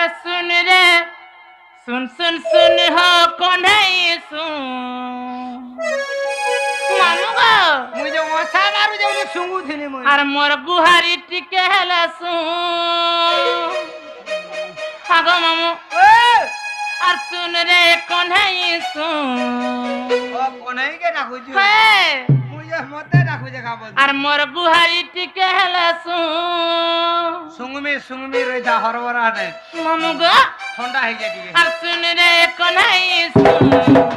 अरे सुन रे सुन सुन सुन हो कन्हई सुन मानू गो মুই যে মশা মারু যে উনি শুঙ্গুথিনি মুই আর মোর গুহারি টিকে হেলে শুন আগো মামু এ আর শুন রে কন্হাই শুন ও কোনাই কে ডাকুছি হে মুই যে মতে ডাকুছে খাব। আর মোর গুহারি টিকে হেলে সুঙ্গমি সুঙ্গমি রই যা হরবরা নে মামু গো। ঠান্ডা হয়ে যায় আর শুনে রে কন্হাই শুন।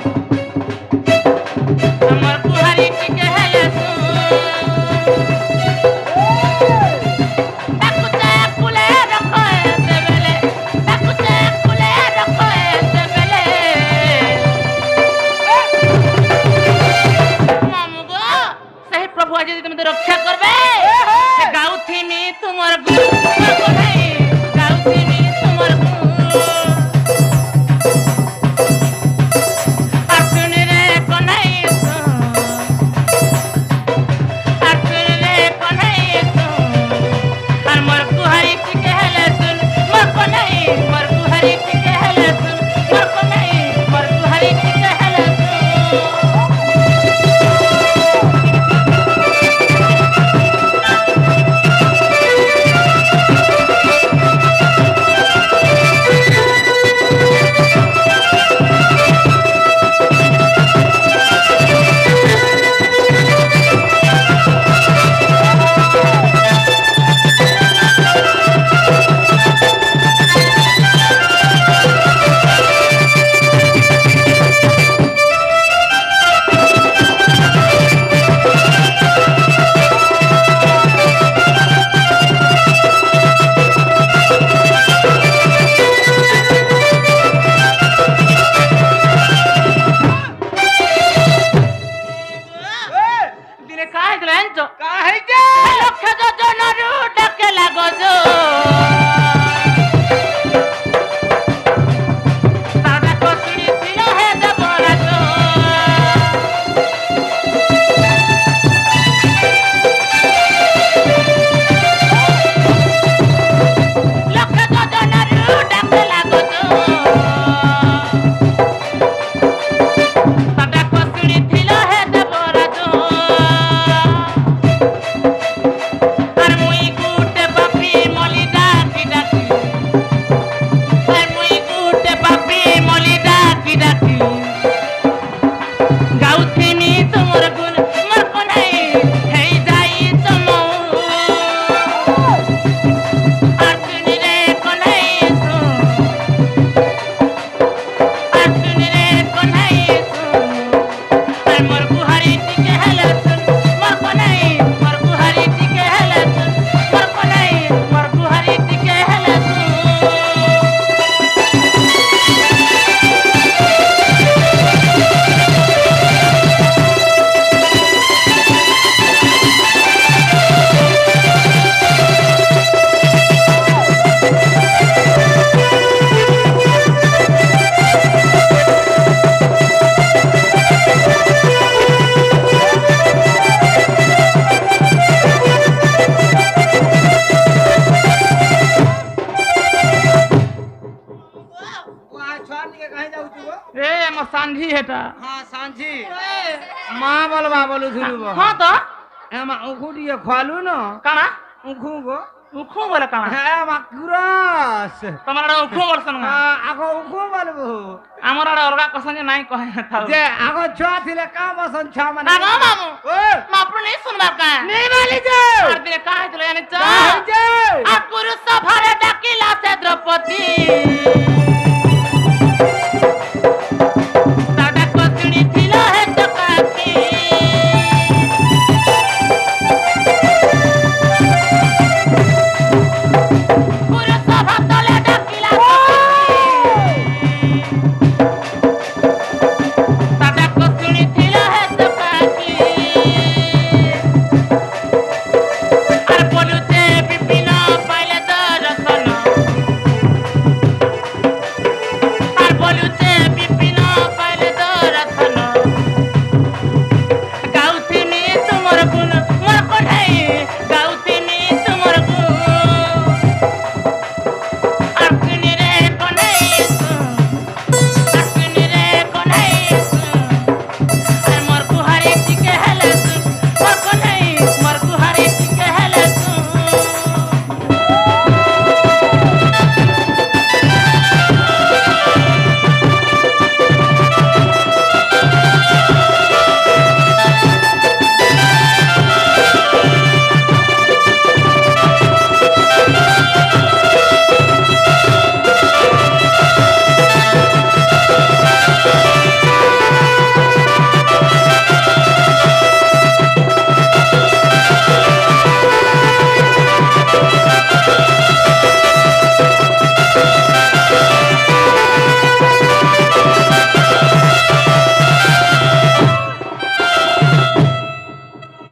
এ আমার সান্ধি হেটা হ্যাঁ সাঞ্জি মা বলবা বলু ধুলুব হ্যাঁ তো এমা উখু দিয়ে খোয়ালু ন কানা উখু গো উখু বলে কানা হ্যাঁ মা কুরাস তোমার আড়ে উখু বলছেন না হ্যাঁ আগো উখু বলবু আমার আড়ে অলগা কসন যে নাই কহে থাও যে আগো ছুয়া থিলে কা বসন ছুয়া মানে আগো মামু ও মাপড় নেই শুনবার কা নেই মালি যে আর দিনে কাহে তুলে জানি চা কাহে যে আর পুরুষ সভারে ডাকিলা সে দ্রৌপদী Martínez.